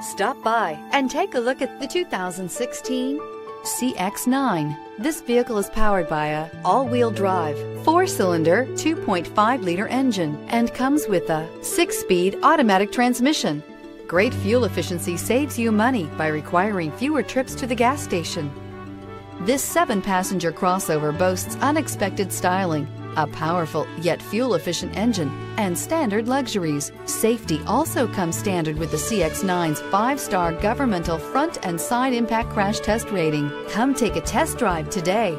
Stop by and take a look at the 2016 CX-9. This vehicle is powered by a all-wheel drive, four-cylinder, 2.5-liter engine and comes with a six-speed automatic transmission. Great fuel efficiency saves you money by requiring fewer trips to the gas station. This seven-passenger crossover boasts unexpected styling, a powerful yet fuel-efficient engine, and standard luxuries. Safety also comes standard with the CX-9's five-star governmental front and side impact crash test rating. Come take a test drive today.